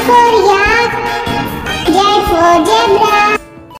for you.